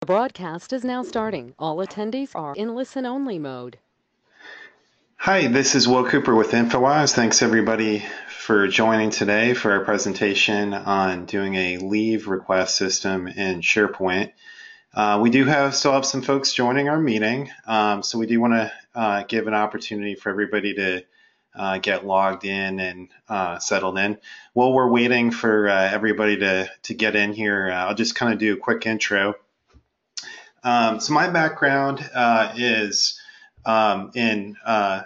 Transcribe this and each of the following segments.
The broadcast is now starting. All attendees are in listen-only mode. Hi, this is Will Cooper with InfoWise. Thanks everybody for joining today for our presentation on doing a leave request system in SharePoint. Uh, we do have still have some folks joining our meeting, um, so we do want to uh, give an opportunity for everybody to uh, get logged in and uh, settled in. While we're waiting for uh, everybody to, to get in here, uh, I'll just kind of do a quick intro. Um, so my background uh, is um, in uh,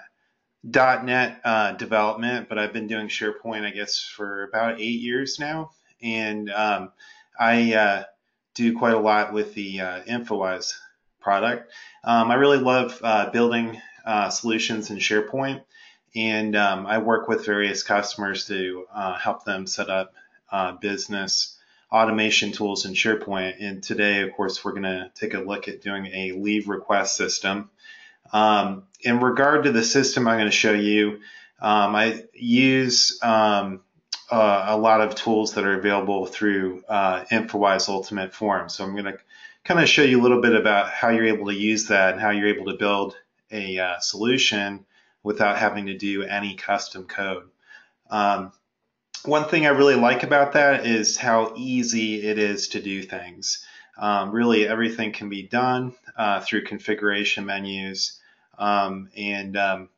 .NET development, but I've been doing SharePoint, I guess, for about eight years now. And um, I do quite a lot with the InfoWise product. Um, I really love building solutions in SharePoint and um, I work with various customers to uh, help them set up uh, business automation tools in SharePoint. And today, of course, we're going to take a look at doing a leave request system. Um, in regard to the system I'm going to show you, um, I use um, uh, a lot of tools that are available through uh, InfoWise Ultimate Form. So I'm going to kind of show you a little bit about how you're able to use that and how you're able to build a uh, solution without having to do any custom code. Um, one thing I really like about that is how easy it is to do things. Um, really, everything can be done uh, through configuration menus, um, and um,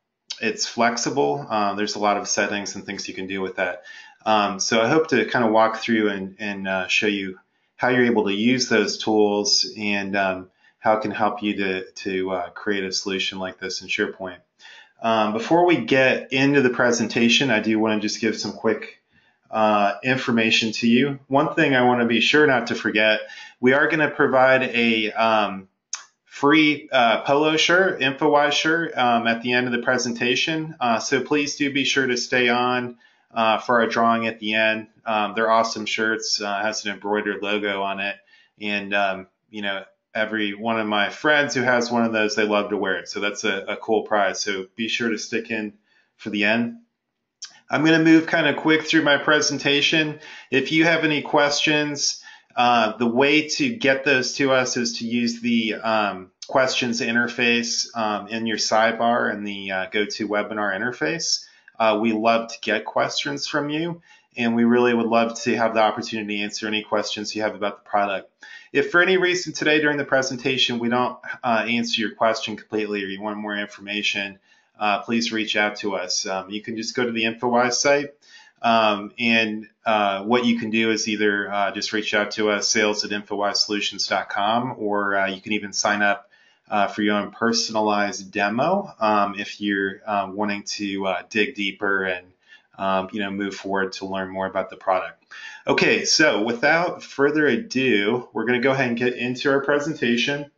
it's flexible. Uh, there's a lot of settings and things you can do with that. Um, so I hope to kind of walk through and, and uh, show you how you're able to use those tools and um, how it can help you to, to uh, create a solution like this in SharePoint. Um, before we get into the presentation, I do want to just give some quick uh, information to you. One thing I want to be sure not to forget, we are going to provide a um, free uh, polo shirt, InfoWise shirt, um, at the end of the presentation. Uh, so please do be sure to stay on uh, for our drawing at the end. Um, they're awesome shirts, uh, has an embroidered logo on it, and um, you know every one of my friends who has one of those, they love to wear it. So that's a, a cool prize. So be sure to stick in for the end. I'm going to move kind of quick through my presentation. If you have any questions, uh, the way to get those to us is to use the um, questions interface um, in your sidebar in the uh, GoToWebinar interface. Uh, we love to get questions from you, and we really would love to have the opportunity to answer any questions you have about the product. If for any reason today during the presentation we don't uh, answer your question completely or you want more information, uh, please reach out to us. Um, you can just go to the InfoWise site. Um, and uh, what you can do is either uh, just reach out to us, sales at InfoWiseSolutions.com, or uh, you can even sign up uh, for your own personalized demo um, if you're wanting to dig deeper and um, you know move forward to learn more about the product. Okay, so without further ado, we're going to go ahead and get into our presentation.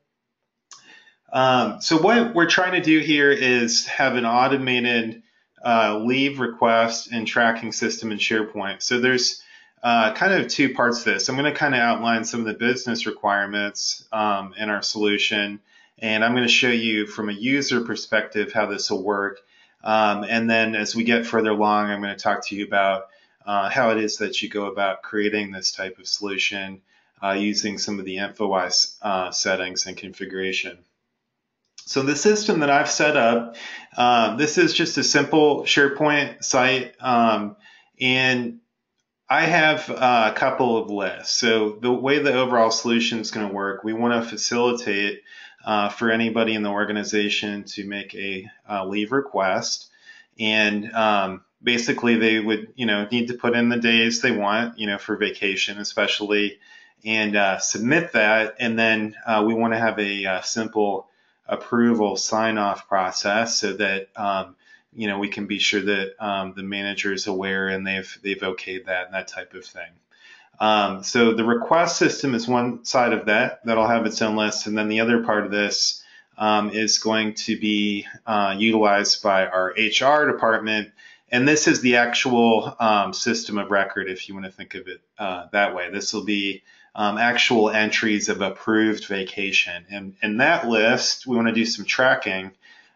Um, so what we're trying to do here is have an automated uh, leave request and tracking system in SharePoint. So there's uh, kind of two parts to this. I'm going to kind of outline some of the business requirements um, in our solution, and I'm going to show you from a user perspective how this will work. Um, and then as we get further along, I'm going to talk to you about uh, how it is that you go about creating this type of solution uh, using some of the InfoWise uh, settings and configuration. So the system that I've set up, uh, this is just a simple SharePoint site, um, and I have uh, a couple of lists. So the way the overall solution is going to work, we want to facilitate uh, for anybody in the organization to make a leave request, and um, basically they would you know need to put in the days they want you know for vacation especially and uh, submit that and then uh, we want to have a, uh, simple approval sign off process so that um, you know we can be sure that um, the manager is aware and they've they've okayed that and that type of thing. Um, so the request system is one side of that that'll have its own list. And then the other part of this um, is going to be uh, utilized by our HR department. And this is the actual um, system of record, if you want to think of it uh, that way. This will be um, actual entries of approved vacation. And in that list, we want to do some tracking.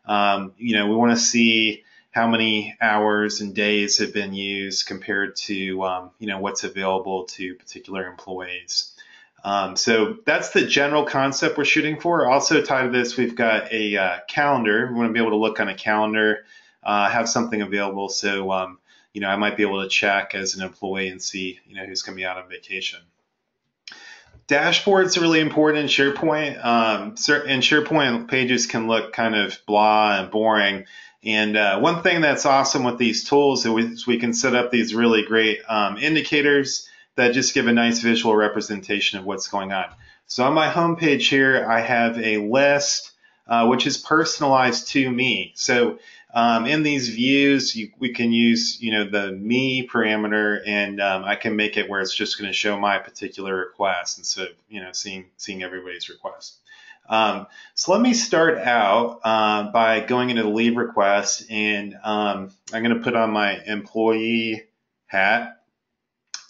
Um, you know, we want to see how many hours and days have been used compared to, um, you know, what's available to particular employees. Um, so that's the general concept we're shooting for. Also tied to this, we've got a uh, calendar. We want to be able to look on a calendar, uh, have something available. So, um, you know, I might be able to check as an employee and see, you know, who's going to be out on vacation. Dashboards are really important in SharePoint. Um, in SharePoint, pages can look kind of blah and boring. And uh, one thing that's awesome with these tools is we can set up these really great um, indicators that just give a nice visual representation of what's going on. So on my home page here, I have a list uh, which is personalized to me. So um, in these views, you, we can use you know the me parameter, and um, I can make it where it's just going to show my particular request instead of you know seeing seeing everybody's request. Um, so let me start out uh, by going into the leave request, and um, I'm going to put on my employee hat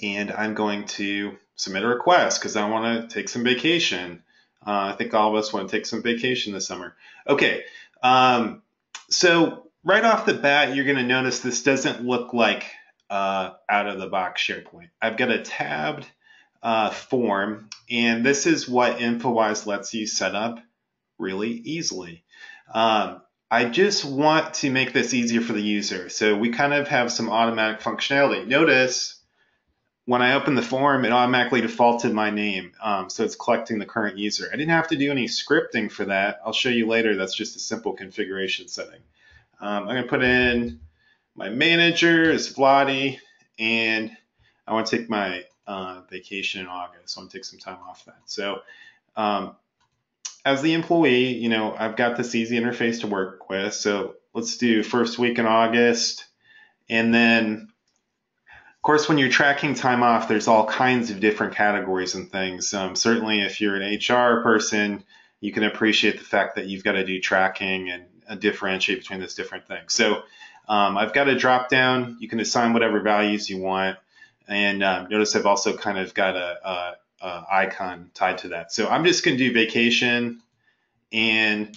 and I'm going to submit a request because I want to take some vacation. Uh, I think all of us want to take some vacation this summer. Okay, um, so right off the bat, you're going to notice this doesn't look like uh, out of the box SharePoint. I've got a tabbed uh, form, and this is what InfoWise lets you set up really easily. Um, I just want to make this easier for the user. So we kind of have some automatic functionality. Notice when I open the form, it automatically defaulted my name. Um, so it's collecting the current user. I didn't have to do any scripting for that. I'll show you later. That's just a simple configuration setting. Um, I'm going to put in my manager is Vladi, and I want to take my uh, vacation in August. So I want to take some time off that. So um, as the employee, you know, I've got this easy interface to work with. So let's do first week in August, and then of course, when you're tracking time off, there's all kinds of different categories and things. Um, certainly, if you're an HR person, you can appreciate the fact that you've got to do tracking and differentiate between those different things. So um, I've got a drop down. You can assign whatever values you want. And um, notice I've also kind of got a, a, a icon tied to that. So I'm just going to do vacation. And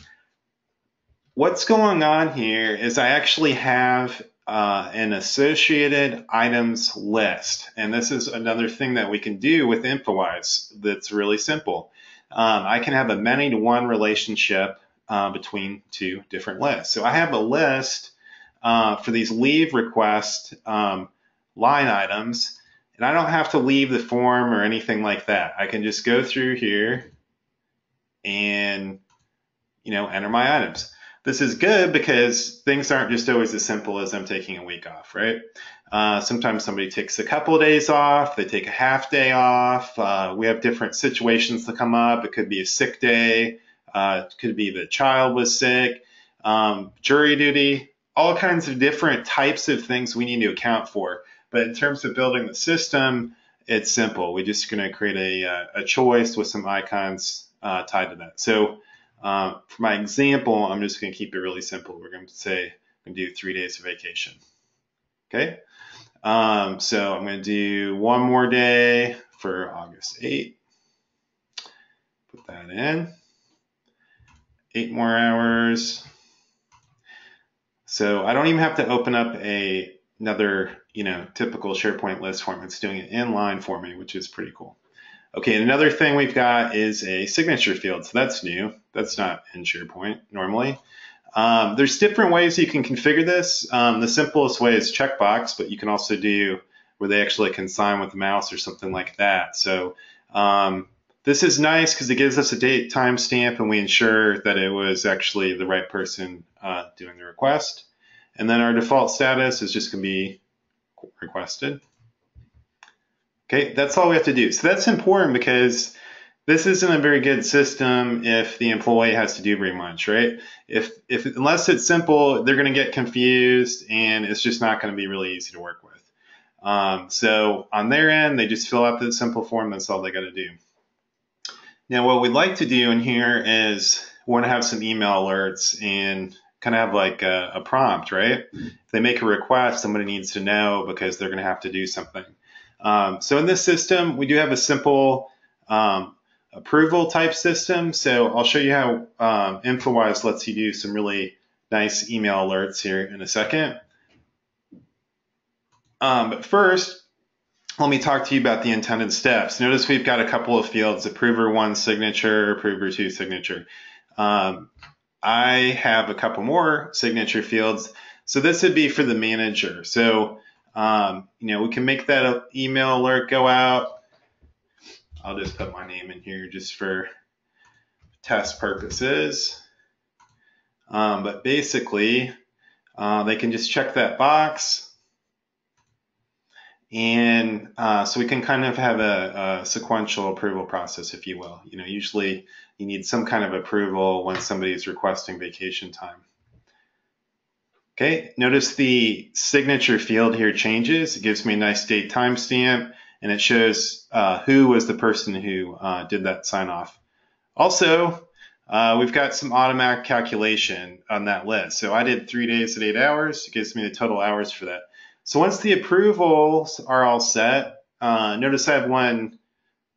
what's going on here is I actually have uh, an associated items list. And this is another thing that we can do with InfoWise that's really simple. Um, I can have a many to one relationship uh, between two different lists. So I have a list uh, for these leave request um, line items, and I don't have to leave the form or anything like that. I can just go through here and you know enter my items this is good because things aren't just always as simple as I'm taking a week off, right? Uh, sometimes somebody takes a couple of days off, they take a half day off. Uh, we have different situations that come up. It could be a sick day, uh, could be the child was sick, um, jury duty, all kinds of different types of things we need to account for. But in terms of building the system, it's simple. We're just going to create a, uh, a choice with some icons uh, tied to that. So uh, for my example, I'm just going to keep it really simple. We're going to say I'm going to do three days of vacation. Okay. Um, so I'm going to do one more day for August 8. Put that in. Eight more hours. So I don't even have to open up a another, you know, typical SharePoint list form. It's doing it inline for me, which is pretty cool. Okay, another thing we've got is a signature field. So that's new. That's not in SharePoint normally. Um, there's different ways you can configure this. Um, the simplest way is checkbox, but you can also do where they actually can sign with the mouse or something like that. So um, this is nice because it gives us a date timestamp and we ensure that it was actually the right person uh, doing the request. And then our default status is just going to be requested. Okay, that's all we have to do. So that's important because this isn't a very good system if the employee has to do very much, right? If, if unless it's simple, they're going to get confused and it's just not going to be really easy to work with. Um, so on their end, they just fill out the simple form. That's all they got to do. Now, what we'd like to do in here is we want to have some email alerts and kind of have like a, a prompt, right? If they make a request, somebody needs to know because they're going to have to do something. Um, so in this system, we do have a simple um, approval type system. So I'll show you how um, InfoWise lets you do some really nice email alerts here in a second. Um, but first, let me talk to you about the intended steps. Notice we've got a couple of fields, approver one signature, approver two signature. Um, I have a couple more signature fields. So this would be for the manager. So, um, you know, we can make that email alert go out. I'll just put my name in here just for test purposes. Um, but basically, uh, they can just check that box. And uh, so we can kind of have a, a, sequential approval process, if you will. You know, usually you need some kind of approval when somebody is requesting vacation time. Okay, notice the signature field here changes. It gives me a nice date timestamp, and it shows uh, who was the person who uh, did that sign off. Also, uh, we've got some automatic calculation on that list. So I did three days at eight hours. It gives me the total hours for that. So once the approvals are all set, uh, notice I have one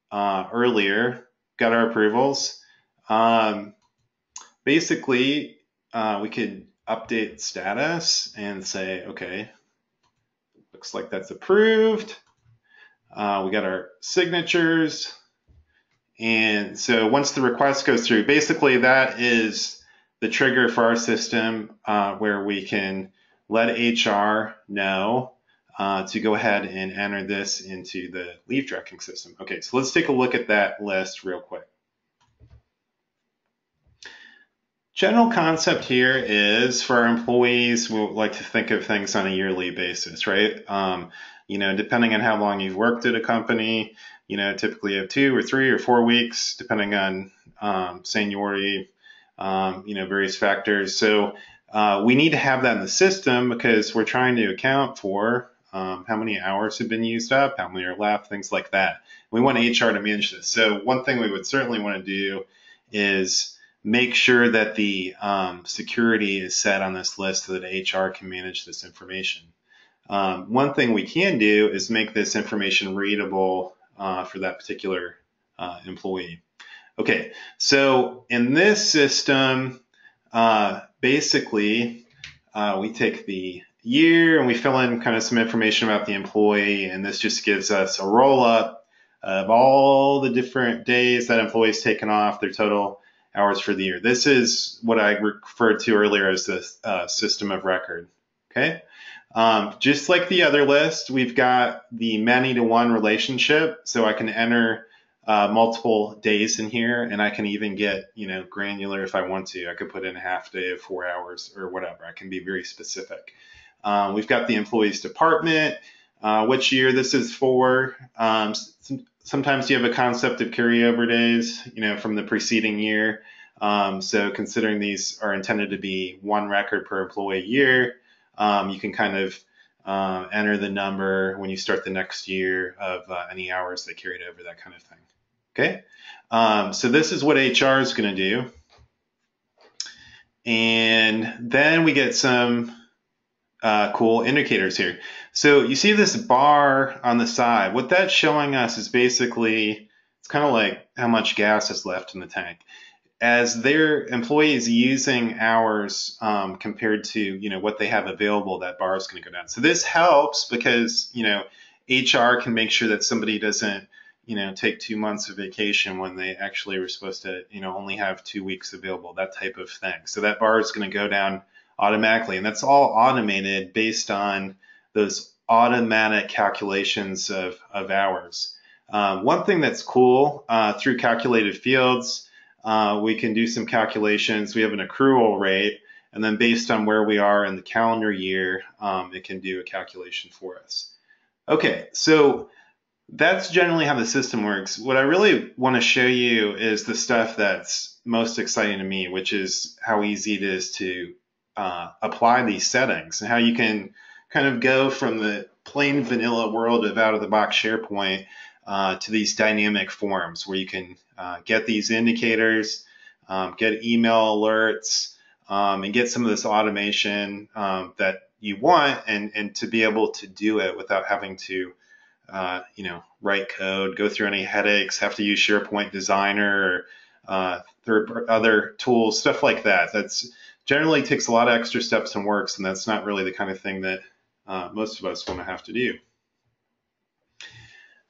uh, earlier, got our approvals. Um, basically, uh, we could update status and say, okay, looks like that's approved. Uh, we got our signatures. And so once the request goes through, basically that is the trigger for our system uh, where we can let HR know uh, to go ahead and enter this into the leave tracking system. Okay, so let's take a look at that list real quick. General concept here is for our employees, we like to think of things on a yearly basis, right? Um, you know, depending on how long you've worked at a company, you know, typically you have two or three or four weeks, depending on um, seniority, um, you know, various factors. So uh, we need to have that in the system because we're trying to account for um, how many hours have been used up, how many are left, things like that. We want HR to manage this. So one thing we would certainly want to do is make sure that the um, security is set on this list so that HR can manage this information. Um, one thing we can do is make this information readable uh, for that particular uh, employee. Okay, so in this system, uh, basically, uh, we take the year and we fill in kind of some information about the employee, and this just gives us a roll up of all the different days that employee's taken off, their total hours for the year. This is what I referred to earlier as the uh, system of record. Okay. Um, just like the other list, we've got the many to one relationship. So I can enter uh, multiple days in here and I can even get, you know, granular if I want to. I could put in a half day of four hours or whatever. I can be very specific. Um, we've got the employees department, uh, which year this is for. Um, sometimes you have a concept of carryover days, you know, from the preceding year. Um, so considering these are intended to be one record per employee year, um, you can kind of uh, enter the number when you start the next year of uh, any hours that carried over, that kind of thing. Okay, um, so this is what HR is going to do. And then we get some uh, cool indicators here. So you see this bar on the side. What that's showing us is basically, it's kind of like how much gas is left in the tank as their employees using hours um, compared to you know what they have available, that bar is going to go down. So this helps because you know HR can make sure that somebody doesn't you know take two months of vacation when they actually were supposed to you know only have two weeks available, that type of thing. So that bar is going to go down automatically, and that's all automated based on those automatic calculations of, of hours. Um, one thing that's cool uh, through calculated fields uh, we can do some calculations. We have an accrual rate, and then based on where we are in the calendar year, um, it can do a calculation for us. Okay, so that's generally how the system works. What I really want to show you is the stuff that's most exciting to me, which is how easy it is to uh, apply these settings and how you can kind of go from the plain vanilla world of out of the box SharePoint uh, to these dynamic forms where you can uh, get these indicators, um, get email alerts, um, and get some of this automation um, that you want, and and to be able to do it without having to, uh, you know, write code, go through any headaches, have to use SharePoint Designer or uh, other tools, stuff like that. That's generally takes a lot of extra steps and works, and that's not really the kind of thing that uh, most of us want to have to do.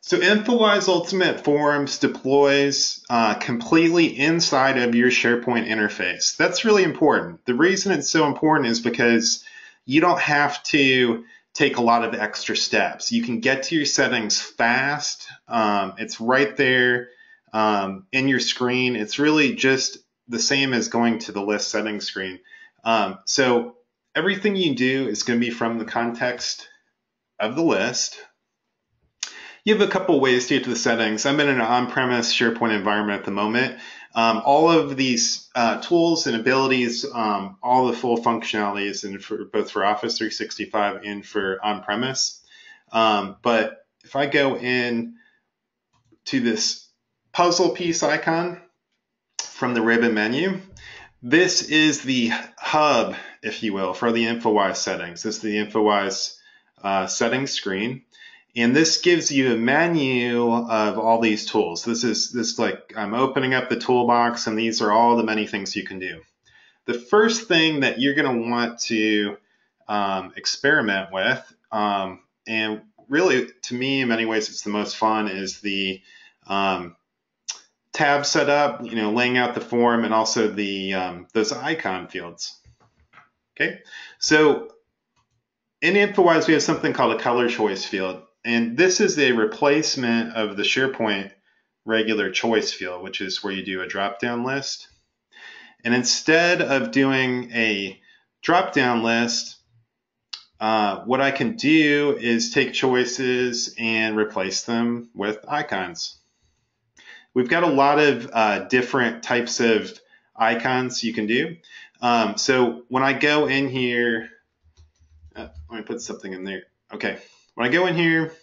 So InfoWise Ultimate Forms deploys uh, completely inside of your SharePoint interface. That's really important. The reason it's so important is because you don't have to take a lot of extra steps. You can get to your settings fast. Um, it's right there um, in your screen. It's really just the same as going to the list settings screen. Um, so everything you do is going to be from the context of the list. You have a couple ways to get to the settings. I'm in an on-premise SharePoint environment at the moment. Um, all of these uh, tools and abilities, um, all the full functionalities, and for both for Office 365 and for on-premise. Um, but if I go in to this puzzle piece icon from the ribbon menu, this is the hub, if you will, for the InfoWise settings. This is the InfoWise uh, settings screen. And this gives you a menu of all these tools. This is this like I'm opening up the toolbox and these are all the many things you can do. The first thing that you're going to want to um, experiment with, um, and really to me in many ways it's the most fun, is the um, tab setup, you know, laying out the form and also the um, those icon fields. Okay, so in InfoWise we have something called a color choice field. And this is a replacement of the SharePoint regular choice field, which is where you do a drop-down list. And instead of doing a drop-down list, uh, what I can do is take choices and replace them with icons. We've got a lot of uh, different types of icons you can do. Um, so when I go in here, uh, let me put something in there. Okay, when I go in here,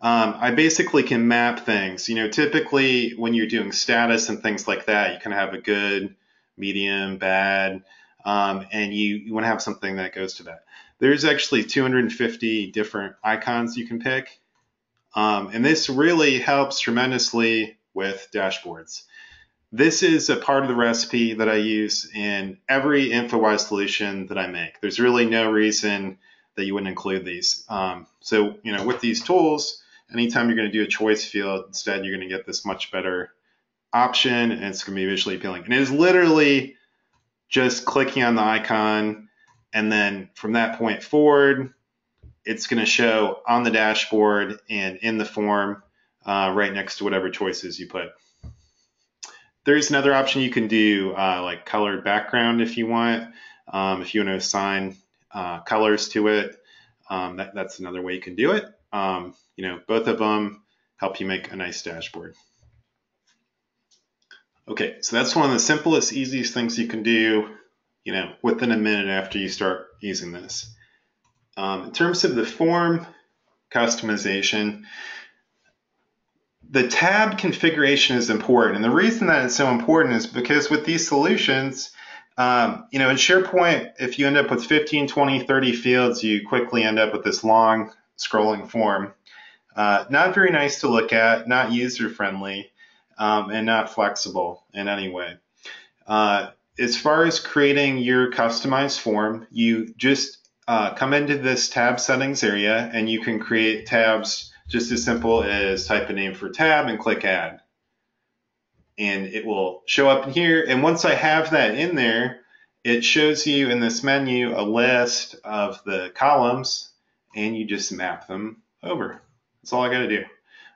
um, I basically can map things. You know, typically when you're doing status and things like that, you of have a good, medium, bad, um, and you, you want to have something that goes to that. There's actually 250 different icons you can pick. Um, and this really helps tremendously with dashboards. This is a part of the recipe that I use in every InfoWise solution that I make. There's really no reason that you wouldn't include these. Um, so, you know, with these tools, anytime you're going to do a choice field, instead you're going to get this much better option and it's going to be visually appealing. And it is literally just clicking on the icon and then from that point forward, it's going to show on the dashboard and in the form uh, right next to whatever choices you put. There's another option you can do uh, like colored background if you want. Um, if you want to assign uh, colors to it. Um, that, that's another way you can do it. Um, you know, both of them help you make a nice dashboard. Okay, so that's one of the simplest, easiest things you can do, you know, within a minute after you start using this. Um, in terms of the form customization, the tab configuration is important. And the reason that it's so important is because with these solutions, um, you know, in SharePoint, if you end up with 15, 20, 30 fields, you quickly end up with this long scrolling form. Uh, not very nice to look at, not user friendly, um, and not flexible in any way. Uh, as far as creating your customized form, you just uh, come into this tab settings area and you can create tabs just as simple as type a name for tab and click add and it will show up in here. And once I have that in there, it shows you in this menu a list of the columns and you just map them over. That's all I got to do.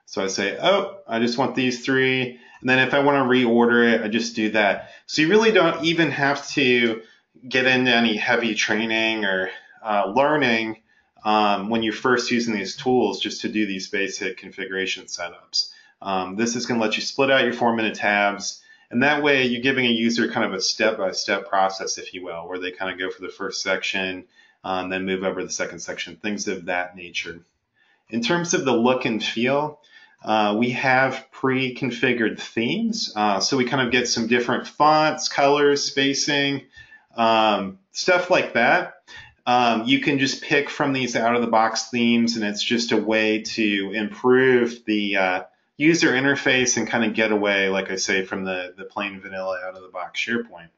So I say, oh, I just want these three. And then if I want to reorder it, I just do that. So you really don't even have to get into any heavy training or uh, learning um, when you're first using these tools just to do these basic configuration setups. Um, this is going to let you split out your form into tabs. And that way you're giving a user kind of a step-by-step process, if you will, where they kind of go for the first section, um, then move over to the second section, things of that nature. In terms of the look and feel, uh, we have pre-configured themes. Uh, so we kind of get some different fonts, colors, spacing, um, stuff like that. Um, you can just pick from these out of the box themes and it's just a way to improve the uh, user interface and kind of get away, like I say, from the, the plain vanilla out of the box SharePoint.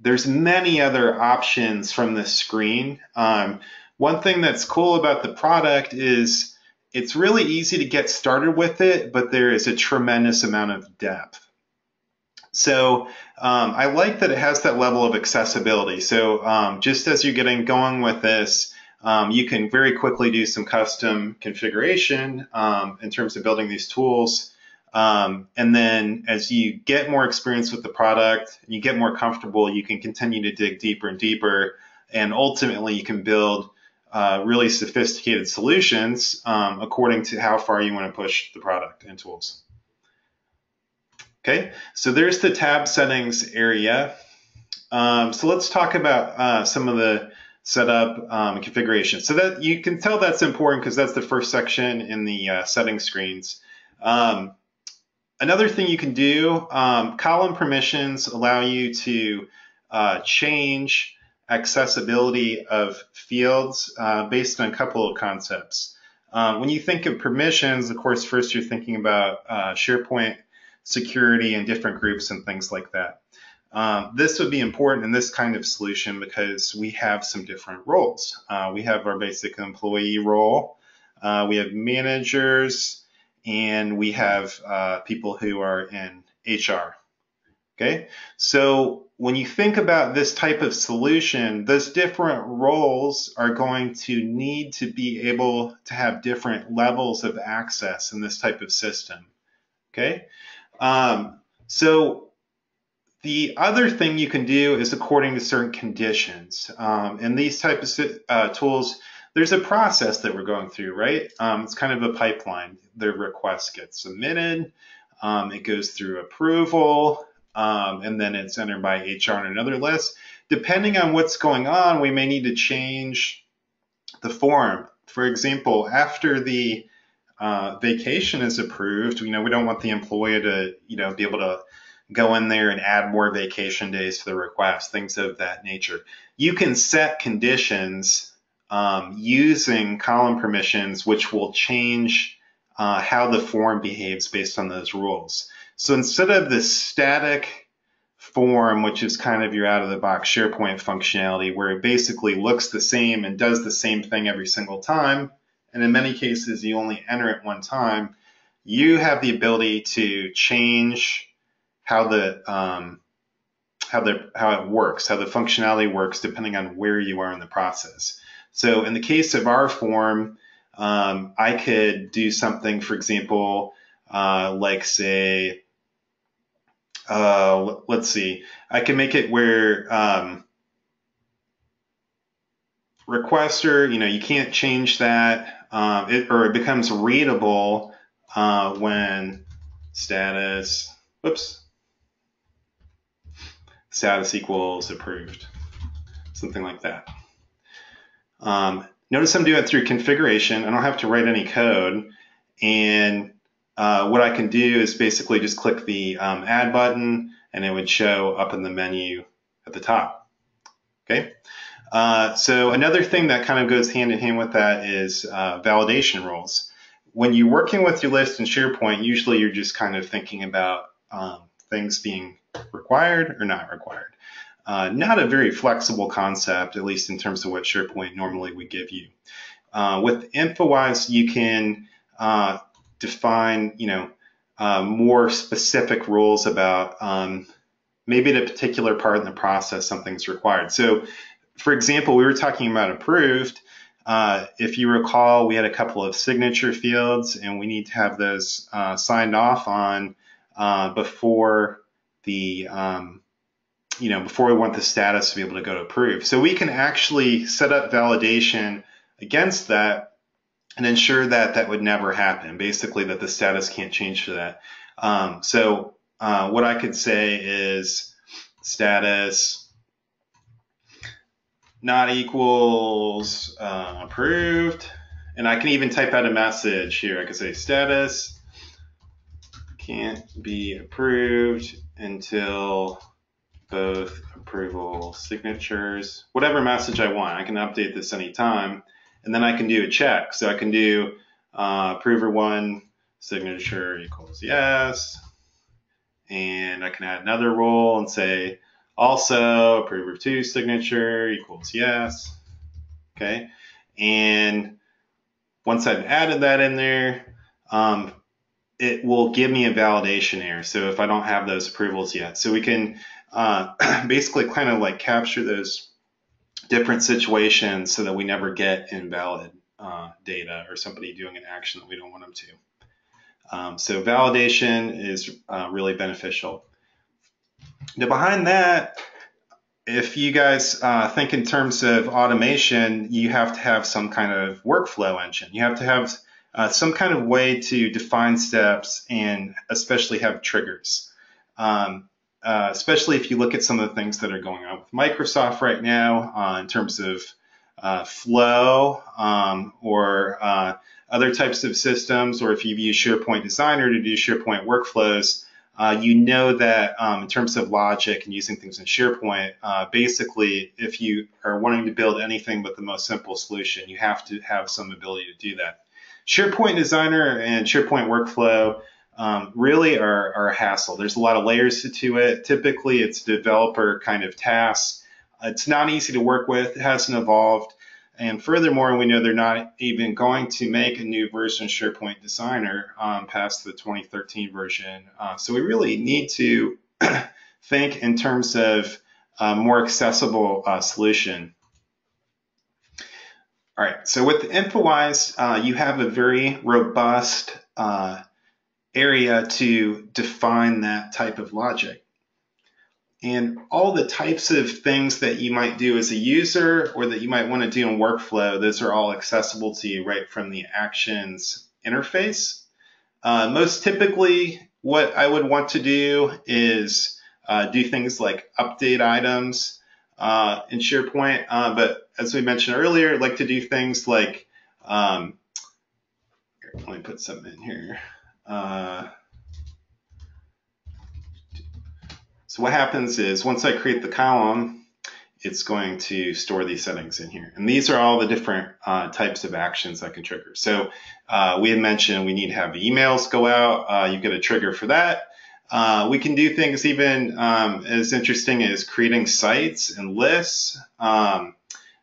There's many other options from this screen. Um, one thing that's cool about the product is it's really easy to get started with it, but there is a tremendous amount of depth. So um, I like that it has that level of accessibility. So um, just as you're getting going with this, um, you can very quickly do some custom configuration um, in terms of building these tools. Um, and then as you get more experience with the product you get more comfortable, you can continue to dig deeper and deeper. And ultimately, you can build uh, really sophisticated solutions um, according to how far you want to push the product and tools. Okay, so there's the tab settings area. Um, so let's talk about uh, some of the setup um, configuration. So that you can tell that's important because that's the first section in the uh, setting screens. Um, another thing you can do, um, column permissions allow you to uh, change accessibility of fields uh, based on a couple of concepts. Uh, when you think of permissions, of course, first you're thinking about uh, SharePoint security and different groups and things like that. Um, this would be important in this kind of solution because we have some different roles. Uh, we have our basic employee role, uh, we have managers, and we have uh, people who are in HR. Okay, so when you think about this type of solution, those different roles are going to need to be able to have different levels of access in this type of system. Okay, um, so the other thing you can do is according to certain conditions. Um, and these type of uh, tools, there's a process that we're going through, right? Um, it's kind of a pipeline. The request gets submitted, um, it goes through approval, um, and then it's entered by HR on another list. Depending on what's going on, we may need to change the form. For example, after the uh, vacation is approved, you know, we don't want the employee to, you know, be able to go in there and add more vacation days to the request, things of that nature. You can set conditions um, using column permissions, which will change uh, how the form behaves based on those rules. So instead of the static form, which is kind of your out of the box SharePoint functionality, where it basically looks the same and does the same thing every single time, and in many cases you only enter it one time, you have the ability to change how the um, how the how it works, how the functionality works, depending on where you are in the process. So in the case of our form, um, I could do something, for example, uh, like say uh, let's see, I can make it where um, requester, you know, you can't change that, um, it, or it becomes readable uh, when status, whoops, status equals approved, something like that. Um, notice I'm doing it through configuration. I don't have to write any code. And uh, what I can do is basically just click the um, add button and it would show up in the menu at the top. Okay. Uh, so another thing that kind of goes hand in hand with that is uh, validation rules. When you're working with your list in SharePoint, usually you're just kind of thinking about um, things being required or not required. Uh, not a very flexible concept, at least in terms of what SharePoint normally would give you. Uh, with InfoWise, you can uh, define, you know, uh, more specific rules about um, maybe at a particular part in the process something's required. So, for example, we were talking about approved. Uh, if you recall, we had a couple of signature fields, and we need to have those uh, signed off on before the um, you know before we want the status to be able to go to approve. So we can actually set up validation against that and ensure that that would never happen. Basically, that the status can't change for that. Um, so uh, what I could say is status not equals uh, approved. And I can even type out a message here. I could say status can't be approved until both approval signatures, whatever message I want. I can update this anytime and then I can do a check. So I can do uh, approver one signature equals yes, and I can add another role and say also approver two signature equals yes. Okay, and once I've added that in there, um, it will give me a validation error. So if I don't have those approvals yet, so we can uh, basically kind of like capture those different situations so that we never get invalid uh, data or somebody doing an action that we don't want them to. Um, so validation is uh, really beneficial. Now behind that, if you guys uh, think in terms of automation, you have to have some kind of workflow engine. You have to have uh, some kind of way to define steps and especially have triggers. Um, uh, especially if you look at some of the things that are going on with Microsoft right now uh, in terms of uh, flow um, or uh, other types of systems, or if you've used SharePoint Designer to do SharePoint workflows, uh, you know that um, in terms of logic and using things in SharePoint, basically, if you are wanting to build anything but the most simple solution, you have to have some ability to do that. SharePoint Designer and SharePoint Workflow um, really are, are, a hassle. There's a lot of layers to it. Typically, it's developer kind of tasks. It's not easy to work with. It hasn't evolved. And furthermore, we know they're not even going to make a new version of SharePoint Designer um, past the 2013 version. Uh, so we really need to think in terms of a more accessible uh, solution. All right, so with InfoWise, uh, you have a very robust uh, area to define that type of logic. And all the types of things that you might do as a user or that you might want to do in workflow, those are all accessible to you right from the Actions interface. Uh, most typically, what I would want to do is uh, do things like update items uh, in SharePoint. Uh, but as we mentioned earlier, I'd like to do things like, um, here, let me put something in here. Uh, so what happens is once I create the column, it's going to store these settings in here. And these are all the different uh, types of actions I can trigger. So uh, we had mentioned we need to have the emails go out. Uh, you get a trigger for that. Uh, we can do things even um, as interesting as creating sites and lists. Um,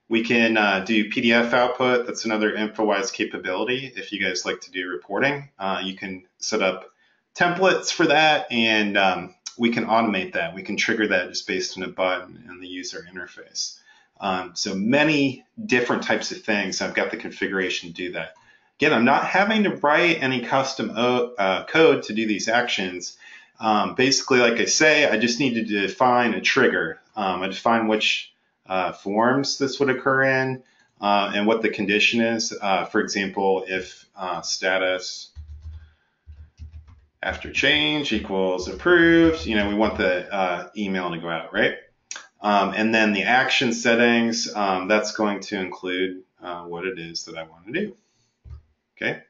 we can uh, do PDF output. That's another InfoWise capability. If you guys like to do reporting, uh, you can set up templates for that and um, we can automate that. We can trigger that just based on a button in the user interface. Um, so many different types of things. I've got the configuration to do that. Again, I'm not having to write any custom uh, code to do these actions. Um, basically, like I say, I just need to define a trigger. Um, I define which uh, forms this would occur in uh, and what the condition is. Uh, for example, if uh, status after change equals approved, you know, we want the uh, email to go out, right? Um, and then the action settings, um, that's going to include uh, what it is that I want to do. Okay,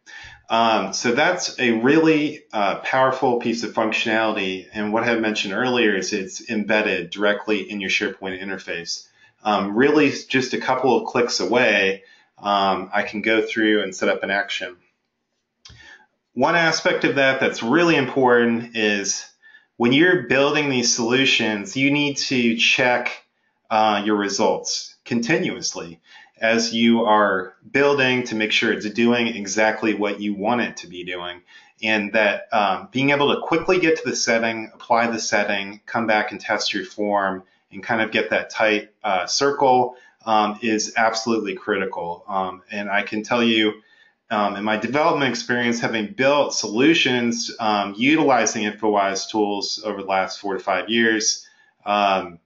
um, so that's a really uh, powerful piece of functionality. And what I mentioned earlier is it's embedded directly in your SharePoint interface um, really just a couple of clicks away, um, I can go through and set up an action. One aspect of that that's really important is when you're building these solutions, you need to check uh, your results continuously as you are building to make sure it's doing exactly what you want it to be doing. And that um, being able to quickly get to the setting, apply the setting, come back and test your form, and kind of get that tight uh, circle um, is absolutely critical. Um, and I can tell you, um, in my development experience, having built solutions um, utilizing InfoWise tools over the last four to five years, um,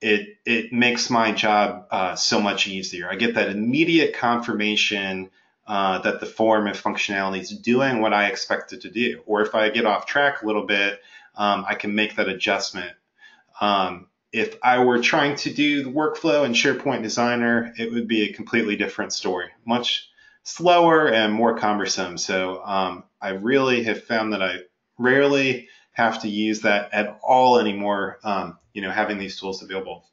it it makes my job uh, so much easier. I get that immediate confirmation uh, that the form and functionality is doing what I expect it to do. Or if I get off track a little bit, um, I can make that adjustment. Um, if I were trying to do the workflow in SharePoint Designer, it would be a completely different story, much slower and more cumbersome. So um, I really have found that I rarely have to use that at all anymore, um, you know, having these tools available.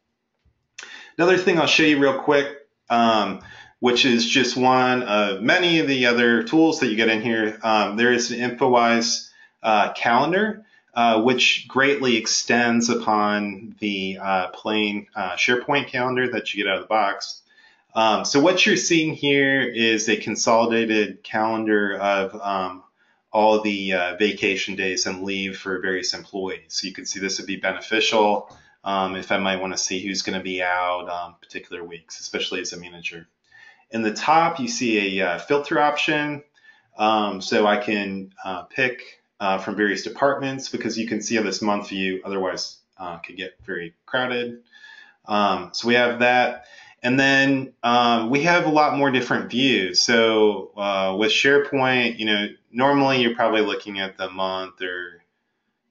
Another thing I'll show you real quick, um, which is just one of many of the other tools that you get in here. Um, there is an InfoWise uh, calendar. Uh, which greatly extends upon the uh, plain uh, SharePoint calendar that you get out of the box. Um, so what you're seeing here is a consolidated calendar of um, all the uh, vacation days and leave for various employees. So you can see this would be beneficial um, if I might want to see who's going to be out um, particular weeks, especially as a manager. In the top, you see a uh, filter option. Um, so I can uh, pick uh, from various departments because you can see how this month view otherwise uh, could get very crowded. Um, so we have that. And then um, we have a lot more different views. So uh, with SharePoint, you know, normally you're probably looking at the month or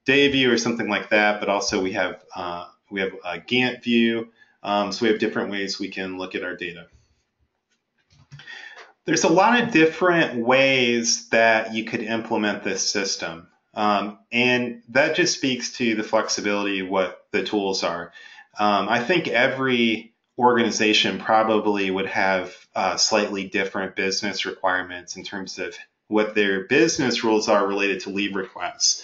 day view or something like that, but also we have uh, we have a Gantt view. Um, so we have different ways we can look at our data. There's a lot of different ways that you could implement this system. Um, and that just speaks to the flexibility of what the tools are. Um, I think every organization probably would have uh, slightly different business requirements in terms of what their business rules are related to leave requests.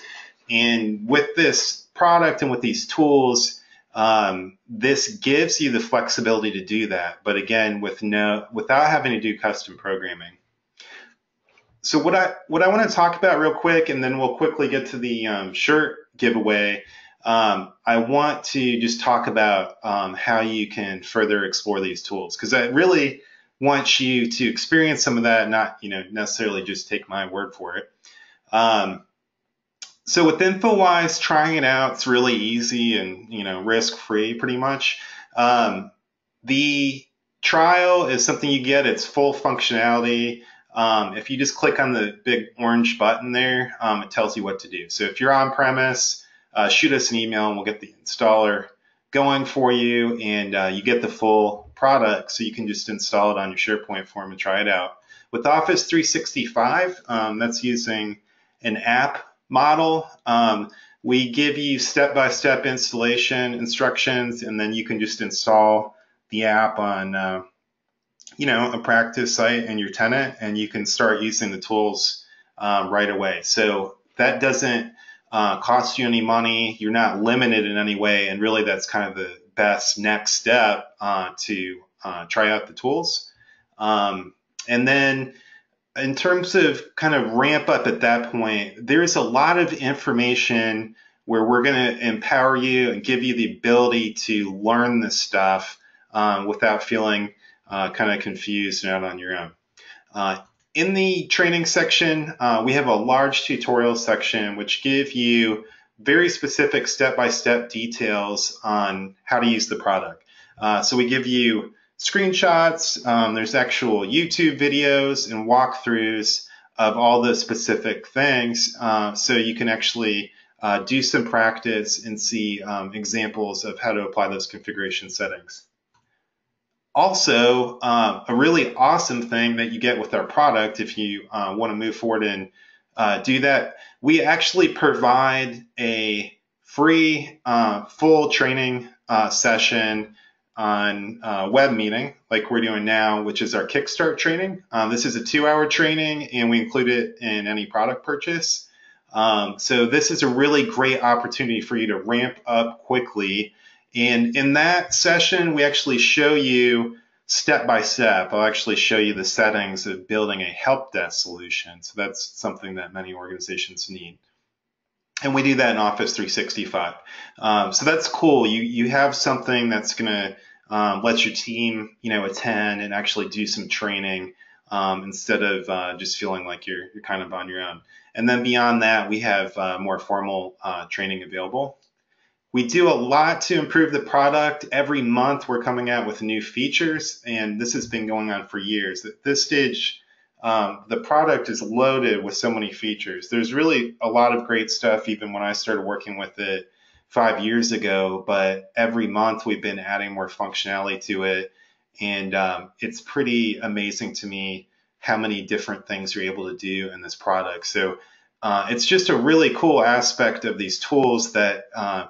And with this product and with these tools, um, this gives you the flexibility to do that, but again, with no without having to do custom programming. So what I what I want to talk about real quick, and then we'll quickly get to the um, shirt giveaway. Um, I want to just talk about um, how you can further explore these tools because I really want you to experience some of that, not you know necessarily just take my word for it. Um, so with InfoWise, trying it out, it's really easy and you know risk free pretty much. Um, the trial is something you get; it's full functionality. Um, if you just click on the big orange button there, um, it tells you what to do. So if you're on premise, uh, shoot us an email and we'll get the installer going for you, and uh, you get the full product, so you can just install it on your SharePoint farm and try it out. With Office 365, um, that's using an app model. Um, we give you step-by-step installation instructions, and then you can just install the app on, uh, you know, a practice site and your tenant, and you can start using the tools um, right away. So that doesn't uh, cost you any money. You're not limited in any way, and really, that's kind of the best next step uh, to uh, try out the tools. Um, and then in terms of kind of ramp up at that point, there's a lot of information where we're going to empower you and give you the ability to learn this stuff um, without feeling uh, kind of confused and out on your own. Uh, in the training section, uh, we have a large tutorial section which give you very specific step-by-step details on how to use the product. Uh, so we give you screenshots. Um, there's actual YouTube videos and walkthroughs of all the specific things. Uh, so you can actually uh, do some practice and see um, examples of how to apply those configuration settings. Also, uh, a really awesome thing that you get with our product, if you uh, want to move forward and uh, do that, we actually provide a free uh, full training session on uh, web meeting like we're doing now, which is our Kickstart training. Um, this is a two hour training and we include it in any product purchase. Um, so this is a really great opportunity for you to ramp up quickly. And in that session, we actually show you step by step. I'll actually show you the settings of building a help desk solution. So that's something that many organizations need and we do that in Office 365. Um, so that's cool. You you have something that's going to um, let your team you know attend and actually do some training um, instead of uh, just feeling like you're you're kind of on your own. And then beyond that, we have uh, more formal uh, training available. We do a lot to improve the product. Every month, we're coming out with new features, and this has been going on for years. At this stage, um, the product is loaded with so many features. There's really a lot of great stuff, even when I started working with it five years ago. But every month we've been adding more functionality to it, and um, it's pretty amazing to me how many different things you're able to do in this product. So uh, it's just a really cool aspect of these tools that uh,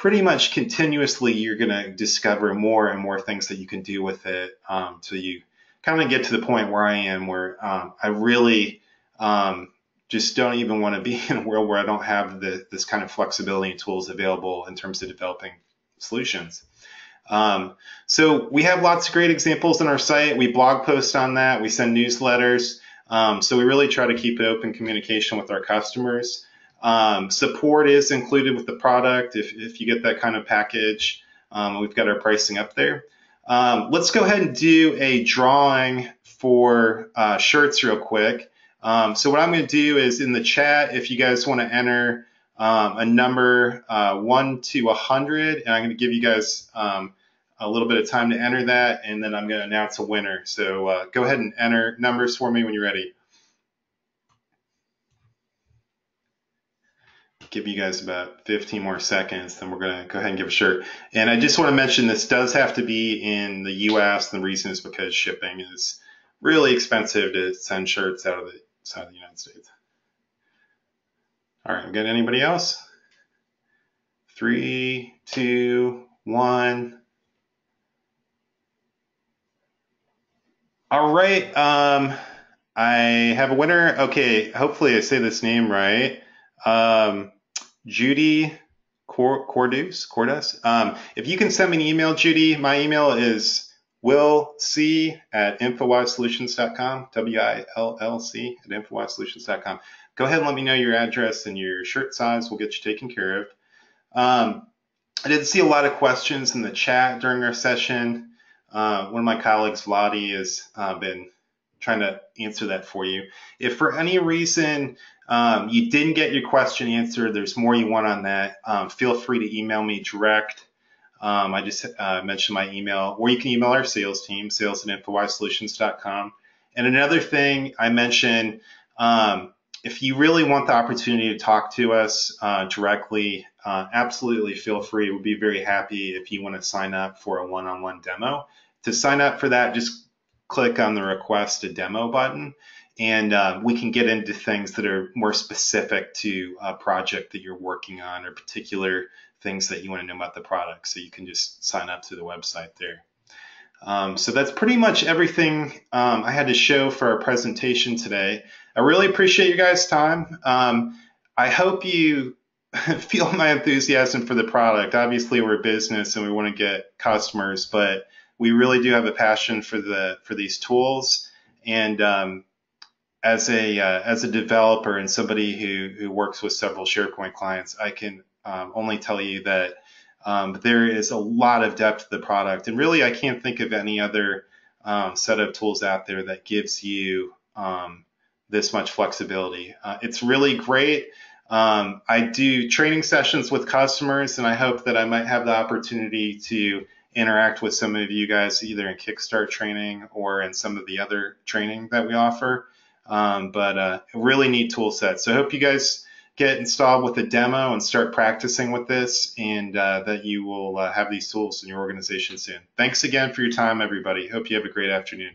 pretty much continuously you're going to discover more and more things that you can do with it um, so you kind of get to the point where I am where um, I really um, just don't even want to be in a world where I don't have the, this kind of flexibility and tools available in terms of developing solutions. Um, so we have lots of great examples on our site. We blog post on that. We send newsletters. Um, so we really try to keep open communication with our customers. Um, support is included with the product if, if you get that kind of package. Um, we've got our pricing up there. Um, let's go ahead and do a drawing for uh, shirts real quick. Um, so what I'm going to do is in the chat, if you guys want to enter um, a number uh, 1 to 100, and I'm going to give you guys um, a little bit of time to enter that, and then I'm going to announce a winner. So uh, go ahead and enter numbers for me when you're ready. Give you guys about 15 more seconds, then we're going to go ahead and give a shirt. And I just want to mention this does have to be in the U.S. And the reason is because shipping is really expensive to send shirts out of the side of the United States. All right, we got anybody else? Three, two, one. All right, um, I have a winner. Okay, hopefully I say this name right. Um, Judy Cordus. Cordus. Um, if you can send me an email, Judy, my email is willc at infowisesolutions.com, W-I-L-L-C at infowisesolutions.com. Go ahead and let me know your address and your shirt size. We'll get you taken care of. Um, I did see a lot of questions in the chat during our session. Uh, one of my colleagues, Vladi, has uh, been trying to answer that for you. If for any reason um, you didn't get your question answered, there's more you want on that, um, feel free to email me direct. Um, I just uh, mentioned my email, or you can email our sales team, sales at. And another thing I mentioned, um, if you really want the opportunity to talk to us uh, directly, uh, absolutely feel free. We'd be very happy if you want to sign up for a one-on-one demo. To sign up for that, just click on the request a demo button and uh, we can get into things that are more specific to a project that you're working on or particular things that you want to know about the product. So you can just sign up to the website there. Um, so that's pretty much everything um, I had to show for our presentation today. I really appreciate you guys' time. Um, I hope you feel my enthusiasm for the product. Obviously, we're a business and we want to get customers, but we really do have a passion for the for these tools. And um, as a uh, as a developer and somebody who who works with several SharePoint clients, I can um, only tell you that um, there is a lot of depth to the product, and really, I can't think of any other um, set of tools out there that gives you um, this much flexibility. Uh, it's really great. Um, I do training sessions with customers, and I hope that I might have the opportunity to interact with some of you guys either in Kickstart training or in some of the other training that we offer. Um, but uh, really neat tool set. So I hope you guys get installed with a demo and start practicing with this and uh, that you will uh, have these tools in your organization soon. Thanks again for your time, everybody. Hope you have a great afternoon.